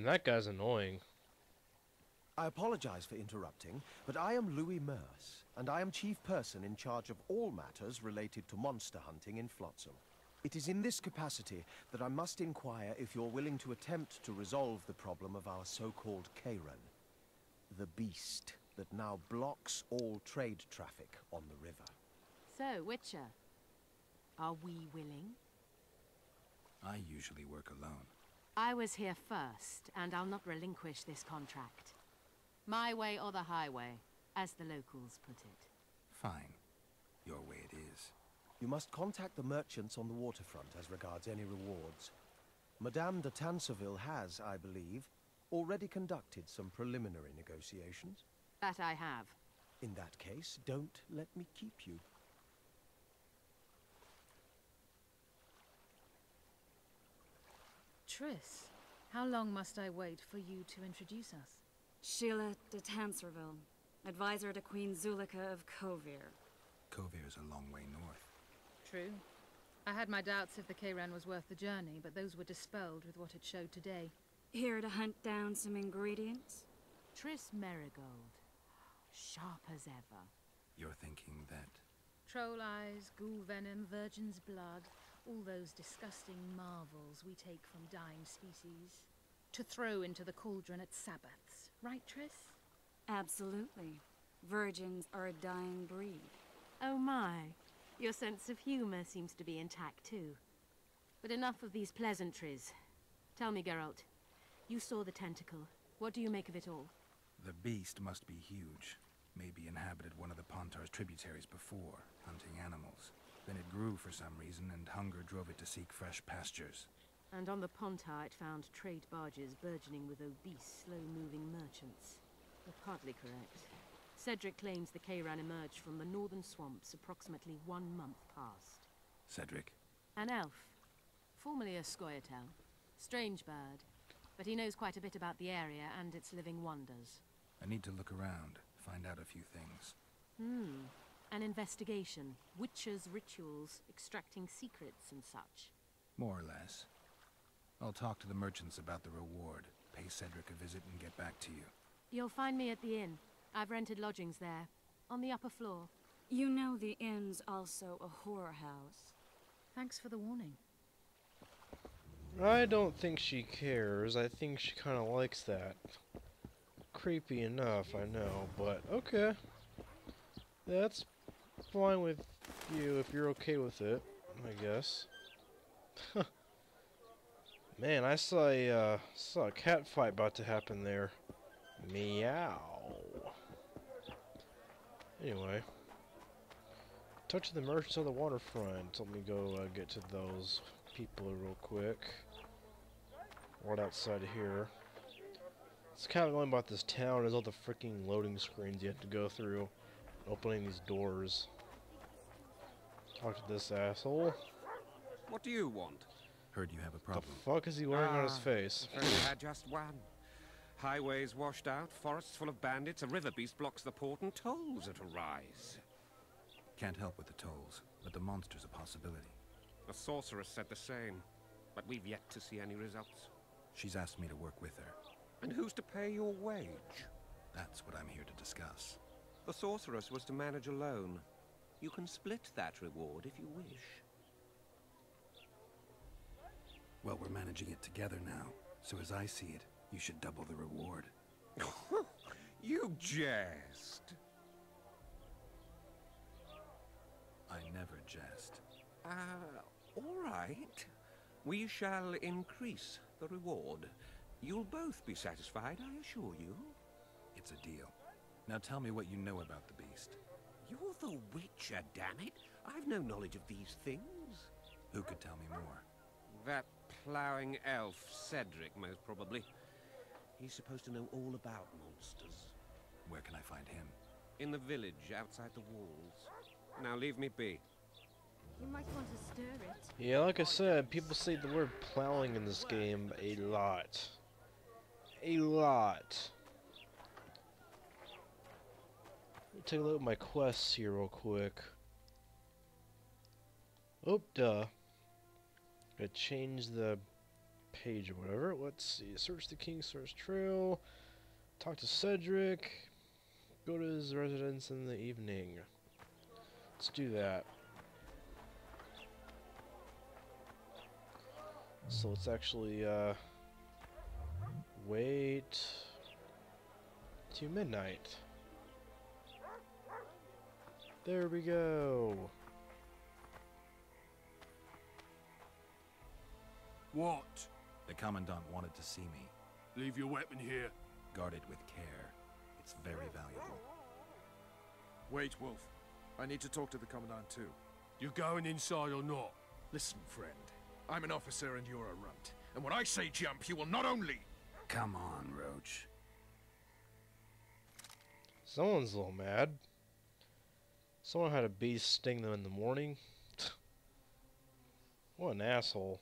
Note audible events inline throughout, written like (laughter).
And that guy's annoying. I apologize for interrupting, but I am Louis Merse, and I am chief person in charge of all matters related to monster hunting in Flotsam. It is in this capacity that I must inquire if you're willing to attempt to resolve the problem of our so-called Kayran, the beast that now blocks all trade traffic on the river. So, Witcher, are we willing? I usually work alone. I was here first, and I'll not relinquish this contract. My way or the highway, as the locals put it. Fine. Your way it is. You must contact the merchants on the waterfront as regards any rewards. Madame de Tansarville has, I believe, already conducted some preliminary negotiations. That I have. In that case, don't let me keep you. Triss, how long must I wait for you to introduce us? Síle de Tansarville, advisor to Queen Zuleyka of Kovir. Kovir is a long way north. True. I had my doubts if the Kayran was worth the journey, but those were dispelled with what it showed today. Here to hunt down some ingredients? Triss Merigold. Sharp as ever. You're thinking that... Troll eyes, ghoul venom, virgin's blood, all those disgusting marvels we take from dying species. To throw into the cauldron at Sabbaths. Right, Triss? Absolutely. Virgins are a dying breed. Oh my. Your sense of humor seems to be intact too. But enough of these pleasantries. Tell me, Geralt. You saw the tentacle. What do you make of it all? The beast must be huge. Maybe inhabited one of the Pontar's tributaries before, hunting animals. Then it grew for some reason, and hunger drove it to seek fresh pastures. And on the Pontar it found trade barges burgeoning with obese, slow-moving merchants. You're partly correct. Cedric claims the Kayran emerged from the northern swamps approximately one month past. Cedric? An elf. Formerly a Scoia'tael. Strange bird. But he knows quite a bit about the area and its living wonders. I need to look around, find out a few things. Hmm. An investigation. Witches' rituals, extracting secrets and such. More or less. I'll talk to the merchants about the reward, pay Cedric a visit and get back to you. You'll find me at the inn. I've rented lodgings there. On the upper floor. You know the inn's also a whorehouse. Thanks for the warning. I don't think she cares. I think she kind of likes that. Creepy enough, I know, but okay. That's fine with you if you're okay with it, I guess. (laughs) Man, I saw a, uh, saw a cat fight about to happen there. Meow. Anyway. Touch of the merchants on the waterfront. Let me go uh, get to those people real quick. Right outside of here. It's kind of annoying about this town is all the freaking loading screens you have to go through. Opening these doors. Talk to this asshole. What do you want? Heard you have a problem. The fuck is he wearing on his Ah, face? I've had just one. Highways washed out, forests full of bandits, a river beast blocks the port, and tolls at a rise. Can't help with the tolls, but the monster's a possibility. The sorceress said the same, but we've yet to see any results. She's asked me to work with her. And who's to pay your wage? That's what I'm here to discuss. The sorceress was to manage alone. You can split that reward if you wish. Well, we're managing it together now, so as I see it, you should double the reward. (laughs) You jest. I never jest. Uh, all right. We shall increase the reward. You'll both be satisfied, I assure you. It's a deal. Now tell me what you know about the beast. You're the Witcher, damn it. I've no knowledge of these things. Who could tell me more? That ploughing elf, Cedric, most probably. He's supposed to know all about monsters. Where can I find him? In the village, outside the walls. Now leave me be. You might want to stir it. Yeah, like I said, people say the word plowing in this game a lot. A lot. Let me take a look at my quests here real quick. Oh, duh. Gotta change the page or whatever. Let's see. Search the King's Trail. Talk to Cedric. Go to his residence in the evening. Let's do that. So let's actually uh, wait to midnight. There we go. What? The Commandant wanted to see me. Leave your weapon here. Guard it with care. It's very valuable. Wait, Wolf. I need to talk to the Commandant too. You going inside or not? Listen, friend. I'm an officer and you're a runt. And when I say jump, you will not only... Come on, Roach. Someone's a little mad. Someone had a bee sting them in the morning. (tsk) what an asshole.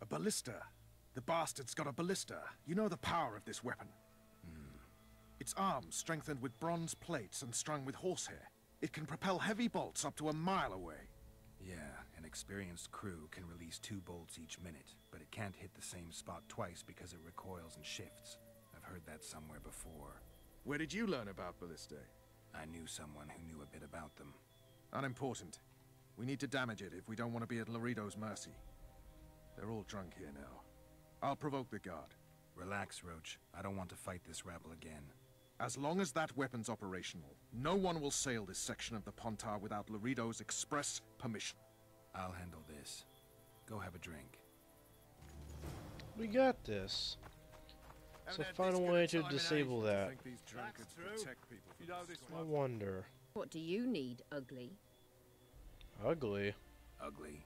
A ballista. The bastard's got a ballista. You know the power of this weapon. Hmm. Its arms strengthened with bronze plates and strung with horsehair. It can propel heavy bolts up to a mile away. Yeah, an experienced crew can release two bolts each minute, but it can't hit the same spot twice because it recoils and shifts. I've heard that somewhere before. Where did you learn about ballistae? I knew someone who knew a bit about them. Unimportant. We need to damage it if we don't want to be at Loredo's mercy. They're all drunk here now. I'll provoke the guard. Relax, Roach. I don't want to fight this rabble again. As long as that weapon's operational, no one will sail this section of the Pontar without Loredo's express permission. I'll handle this. Go have a drink. We got this. So find a way to disable that. I wonder. What do you need, ugly? Ugly? Ugly.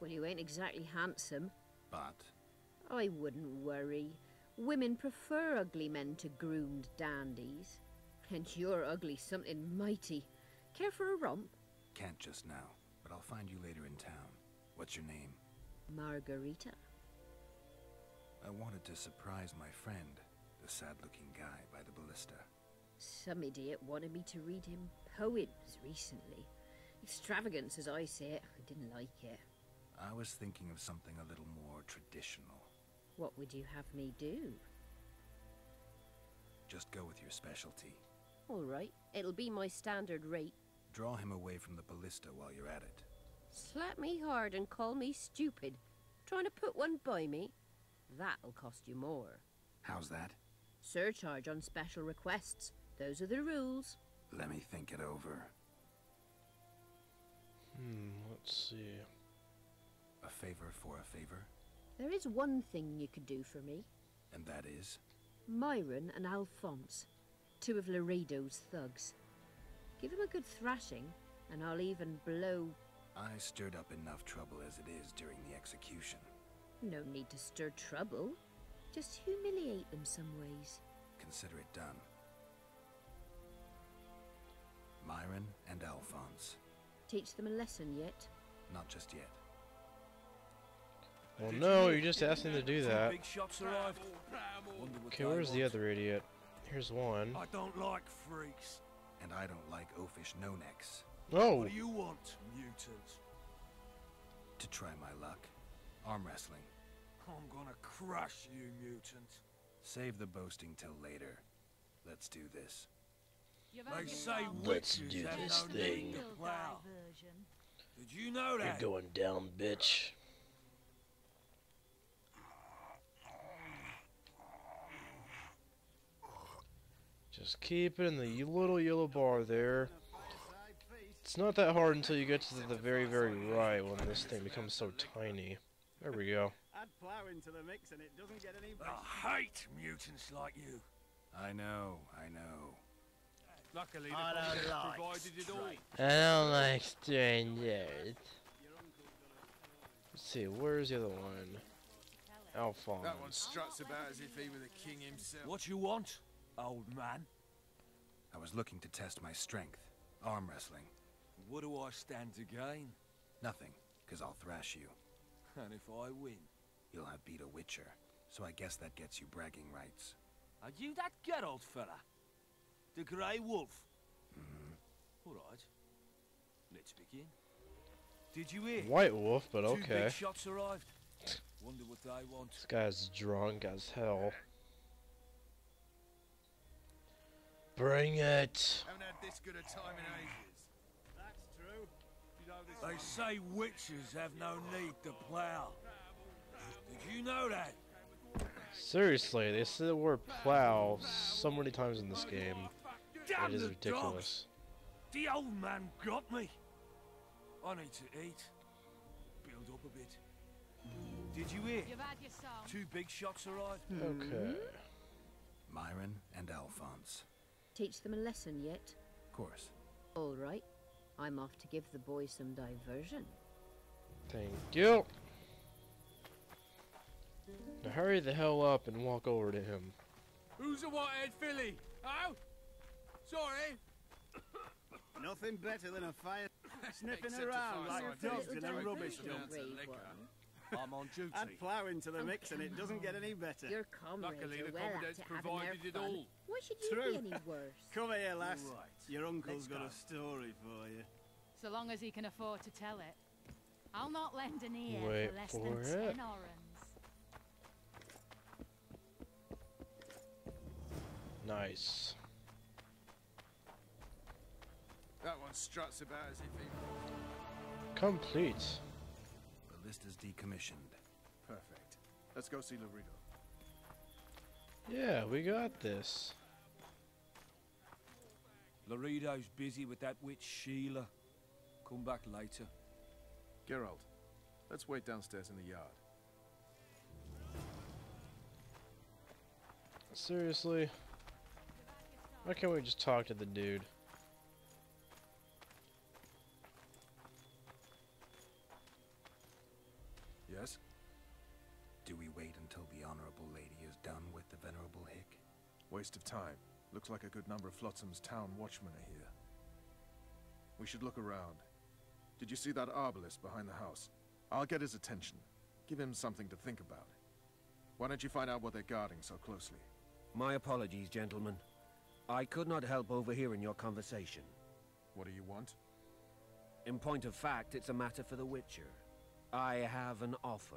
Well, you ain't exactly handsome. But? I wouldn't worry. Women prefer ugly men to groomed dandies. And you're ugly something mighty. Care for a romp? Can't just now, but I'll find you later in town. What's your name? Margarita. I wanted to surprise my friend, the sad-looking guy by the ballista. Some idiot wanted me to read him poems recently. Extravagance, as I say it. I didn't like it. I was thinking of something a little more traditional. What would you have me do? Just go with your specialty. All right, it'll be my standard rate. Draw him away from the ballista while you're at it. Slap me hard and call me stupid. Trying to put one by me? That'll cost you more. How's that? Surcharge on special requests. Those are the rules. Let me think it over. Hmm, let's see. A favor for a favor? There is one thing you could do for me. And that is? Myron and Alphonse, two of Loredo's thugs. Give them a good thrashing, and I'll even blow... I stirred up enough trouble as it is during the execution. No need to stir trouble. Just humiliate them some ways. Consider it done. Myron and Alphonse. Teach them a lesson yet? Not just yet. Well, no, you're just asking to do that. Big shots arrived. Okay, where's the other idiot? Here's one. I don't like freaks. And I don't like oafish no-necks. Oh! What do you want, mutant? To try my luck. Arm wrestling. I'm gonna crush you, mutant. Save the boasting till later. Let's do this. They say Let's do this thing. need to plow. Did you know that? You're going down, bitch. Just keep it in the little yellow bar there. It's not that hard until you get to the very, very right when this thing becomes so tiny. There we go. Add plow into the mix and it doesn't get any I hate mutants like you. I know, I know. Luckily, the I don't like provided it all. I don't like strangers. Let's see, where's the other one? Alphonse. That one struts about as if he were the king himself. What you want, old man? I was looking to test my strength. Arm wrestling. What do I stand to gain? Nothing, because I'll thrash you. And if I win? You'll have beat a witcher, so I guess that gets you bragging rights. Are you that Geralt fella? The Grey Wolf? Mm-hmm. All right. Let's begin. Did you hear? White Wolf, but Two okay. big shots arrived. Wonder what they want. This guy's drunk as hell. Bring it! Haven't had this good a time in ages. That's true. You know this They say witches have no need to plough. Did you know that? Seriously, they say the word plow so many times in this game. Damn It is ridiculous. dogs. The old man got me. I need to eat. Build up a bit. Did you hear? You've had your song. Two big shots arrived. Okay. Myron and Alphonse. Teach them a lesson yet? Of course. All right. I'm off to give the boys some diversion. Thank you. Now hurry the hell up and walk over to him. Who's a white-haired filly? Oh? Sorry. Nothing better than a fire (laughs) sniffing around like fireside dogs in a rubbish dump. Brave liquor. one. I'm on duty. Add plough into the mix and it doesn't get any better. Your comrades Luckily, are the well up commandant's to having provided their it all. Why should you True. be any (laughs) worse? Come here, lass. All right. Your uncle's Let's got go. a story for you. So long as he can afford to tell it. I'll not lend an ear Wait for less for than it. ten orens. Nice. That one struts about as if he... Complete. The list is decommissioned. Perfect. Let's go see Loredo. Yeah, we got this. Loredo's busy with that witch Síle. Come back later. Geralt, let's wait downstairs in the yard. Seriously? Why can't we just talk to the dude? Waste of time. Looks like a good number of Flotsam's town watchmen are here. We should look around. Did you see that arbalist behind the house? I'll get his attention. Give him something to think about. Why don't you find out what they're guarding so closely? My apologies, gentlemen. I could not help overhearing your conversation. What do you want? In point of fact, it's a matter for the Witcher. I have an offer.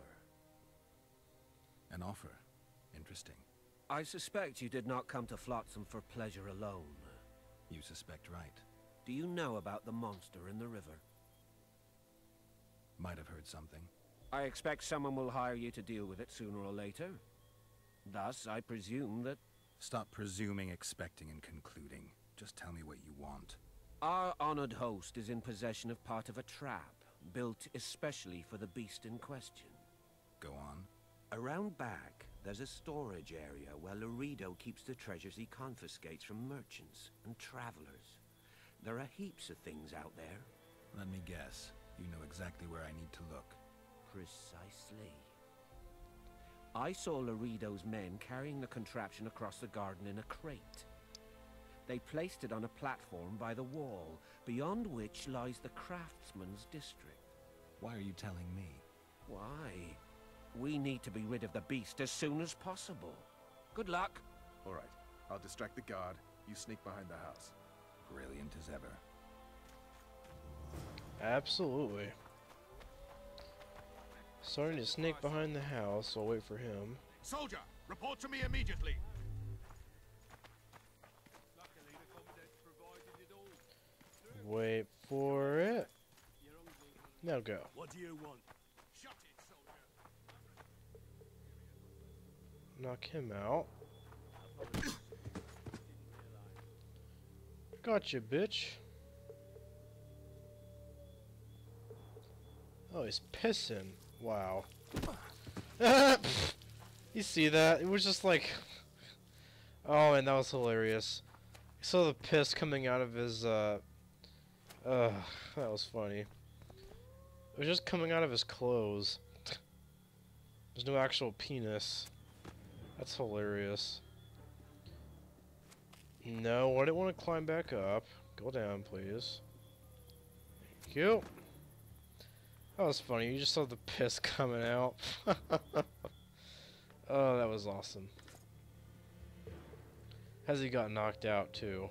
An offer. Interesting. I suspect you did not come to Flotsam for pleasure alone. You suspect right. Do you know about the monster in the river? Might have heard something. I expect someone will hire you to deal with it sooner or later. Thus, I presume that Stop presuming, expecting, and concluding. Just tell me what you want. our honored host is in possession of part of a trap, built especially for the beast in question. Go on. Around back, there's a storage area where Loredo keeps the treasures he confiscates from merchants and travelers. There are heaps of things out there. Let me guess. You know exactly where I need to look. Precisely. I saw Loredo's men carrying the contraption across the garden in a crate. They placed it on a platform by the wall, beyond which lies the craftsman's district. Why are you telling me? Why? We need to be rid of the beast as soon as possible. Good luck. All right. I'll distract the guard. You sneak behind the house. Brilliant as ever. Absolutely. Starting to sneak behind the house. I'll wait for him. Soldier, report to me immediately. Luckily, the commandant's provided it all. Wait for it. Now go. What do you want? Shut it, Knock him out. Gotcha, bitch. Oh, he's pissing. Wow. (laughs) you see that? It was just like... Oh, and that was hilarious. You saw the piss coming out of his, uh... Ugh, that was funny. It was just coming out of his clothes. There's no actual penis. That's hilarious. No, I didn't want to climb back up. Go down, please. Thank you. That was funny. You just saw the piss (laughs) coming out. (laughs) oh, that was awesome. Has he got knocked out, too?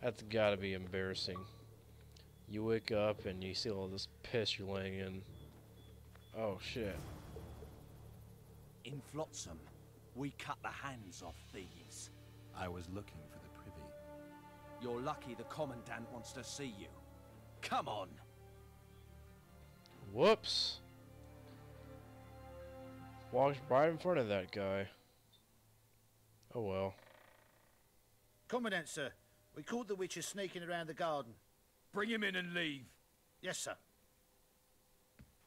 That's gotta be embarrassing. You wake up and you see all this piss you're laying in. Oh shit. In Flotsam, we cut the hands off thieves. I was looking for the privy. You're lucky the Commandant wants to see you. Come on! Whoops. Walked right in front of that guy. Oh well. Commandant, sir. We caught the witches sneaking around the garden. Bring him in and leave. Yes, sir.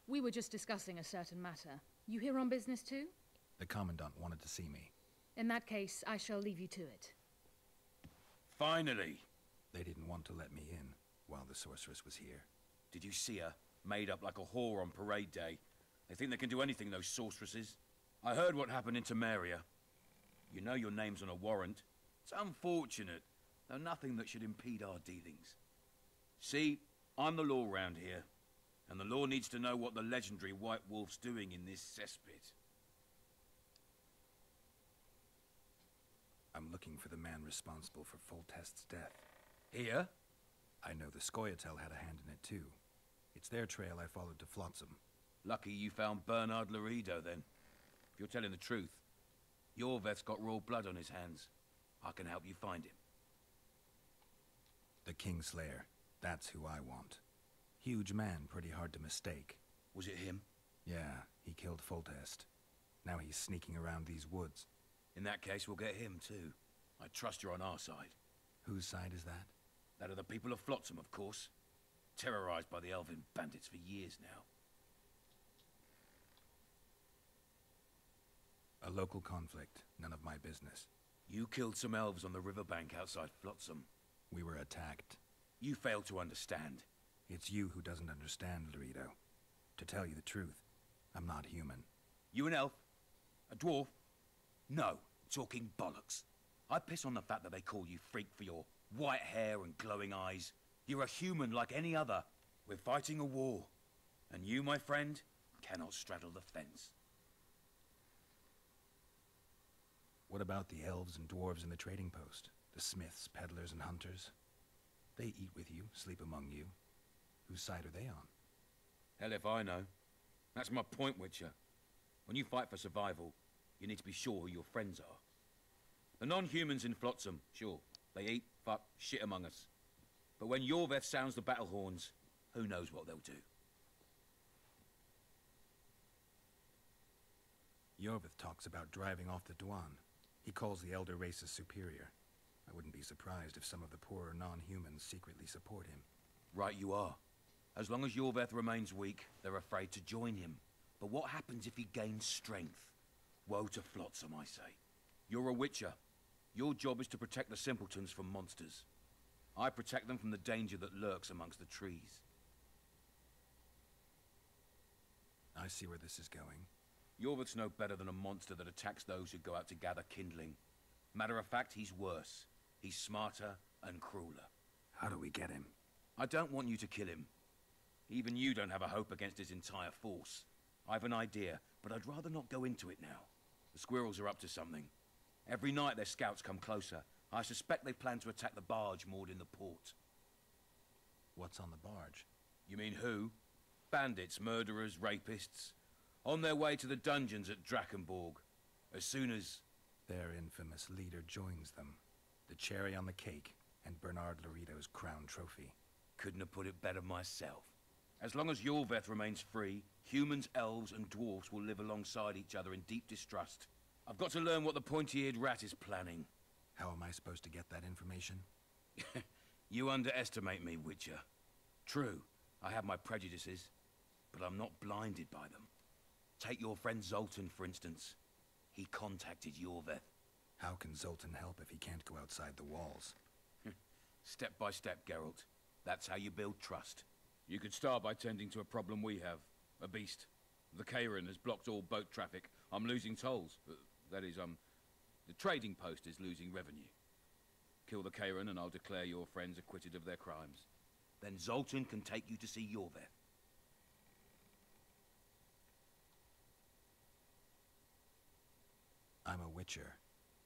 We were just discussing a certain matter. You here on business too? The Commandant wanted to see me. In that case, I shall leave you to it. Finally. They didn't want to let me in while the sorceress was here. Did you see her? Made up like a whore on parade day. They think they can do anything, those sorceresses. I heard what happened in Temeria. You know your name's on a warrant. It's unfortunate, though nothing that should impede our dealings. See, I'm the law round here, and the law needs to know what the legendary White Wolf's doing in this cesspit. I'm looking for the man responsible for Foltest's death. Here? I know the Scoia'tael had a hand in it too. It's their trail I followed to Flotsam. Lucky you found Bernard Loredo, then. If you're telling the truth, Iorveth's got raw blood on his hands. I can help you find him. The Kingslayer. That's who I want. Huge man, pretty hard to mistake. Was it him? Yeah, he killed Foltest. Now he's sneaking around these woods. In that case, we'll get him too. I trust you're on our side. Whose side is that? That of the people of Flotsam, of course. Terrorized by the Elven bandits for years now. A local conflict, none of my business. You killed some elves on the riverbank outside Flotsam. We were attacked. You failed to understand. It's you who doesn't understand, Loredo. To tell you the truth, I'm not human. You an elf? A dwarf? No, talking bollocks. I piss on the fact that they call you freak for your white hair and glowing eyes. You're a human like any other. We're fighting a war. And you, my friend, cannot straddle the fence. What about the elves and dwarves in the trading post? The smiths, peddlers, and hunters? They eat with you, sleep among you. Whose side are they on? Hell if I know. That's my point, Witcher. When you fight for survival, you need to be sure who your friends are. The non-humans in Flotsam, sure, they eat, fuck, shit among us. But when Iorveth sounds the battle horns, who knows what they'll do. Iorveth talks about driving off the Dh'oine. He calls the elder races superior. I wouldn't be surprised if some of the poorer non-humans secretly support him. Right you are. As long as Iorveth remains weak, they're afraid to join him. But what happens if he gains strength? Woe to Flotsam, I say. You're a witcher. Your job is to protect the simpletons from monsters. I protect them from the danger that lurks amongst the trees. I see where this is going. Iorveth's no better than a monster that attacks those who go out to gather kindling. Matter of fact, he's worse. He's smarter and crueler. How do we get him? I don't want you to kill him. Even you don't have a hope against his entire force. I've an idea, but I'd rather not go into it now. The squirrels are up to something. Every night their scouts come closer. I suspect they plan to attack the barge moored in the port. What's on the barge? You mean who? Bandits, murderers, rapists. On their way to the dungeons at Drakenborg. As soon as... Their infamous leader joins them. The cherry on the cake, and Bernard Loredo's crown trophy. Couldn't have put it better myself. As long as Iorveth remains free, humans, elves, and dwarfs will live alongside each other in deep distrust. I've got to learn what the pointy-eared rat is planning. How am I supposed to get that information? (laughs) you underestimate me, Witcher. True, I have my prejudices, but I'm not blinded by them. Take your friend Zoltan, for instance. He contacted Iorveth. How can Zoltan help if he can't go outside the walls? (laughs) step by step, Geralt. That's how you build trust. You could start by tending to a problem we have. A beast. The Kayran has blocked all boat traffic. I'm losing tolls. Uh, that is, um, the trading post is losing revenue. Kill the Kayran and I'll declare your friends acquitted of their crimes. Then Zoltan can take you to see Iorveth. I'm a witcher.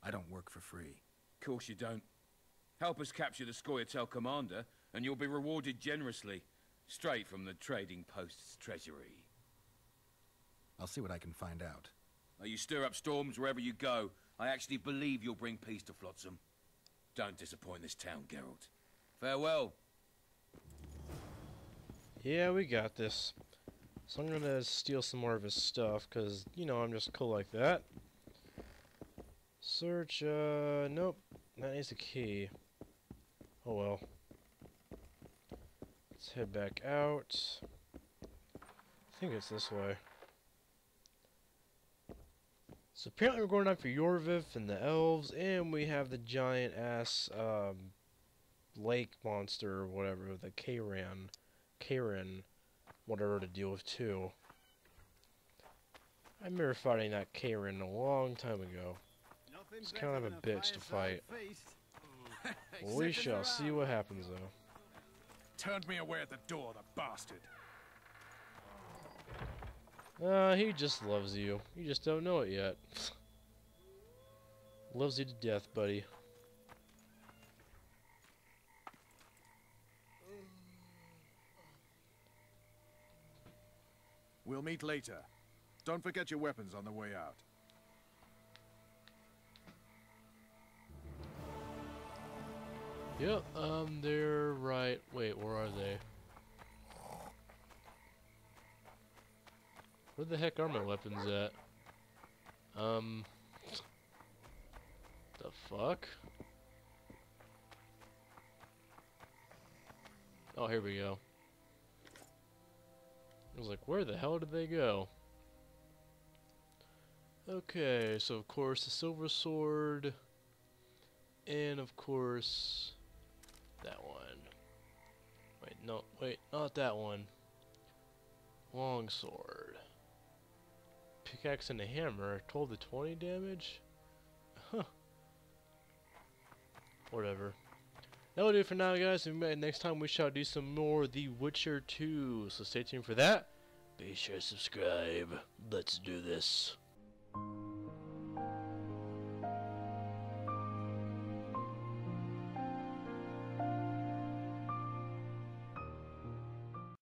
I don't work for free. Of course you don't. Help us capture the Scoia'tael commander, and you'll be rewarded generously. Straight from the trading post's treasury. I'll see what I can find out. Now you stir up storms wherever you go. I actually believe you'll bring peace to Flotsam. Don't disappoint this town, Geralt. Farewell. Yeah, we got this. So I'm gonna steal some more of his stuff, because, you know, I'm just cool like that. Search, uh, nope. That needs a key. Oh well. Let's head back out. I think it's this way. So apparently we're going after Iorveth and the elves, and we have the giant ass um, lake monster or whatever, the Kayran, Kayran, whatever to deal with too. I remember fighting that Kayran a long time ago. It's kind of a bitch to fight. (laughs) we shall see what happens though. Turned me away at the door, the bastard. Uh, he just loves you. You just don't know it yet. (sighs) loves you to death, buddy. We'll meet later. Don't forget your weapons on the way out. Yep, um, they're right. Wait, where are they? Where the heck are my weapons at? Um, the fuck? Oh, here we go. I was like, where the hell did they go? Okay, so of course the silver sword, and of course that one. Wait, no, wait, not that one. Long sword. Pickaxe and a hammer, 12 to 20 damage? Huh. Whatever. That'll do for now, guys. And next time we shall do some more The Witcher 2. So stay tuned for that. Be sure to subscribe. Let's do this.